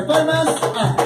りぱいます。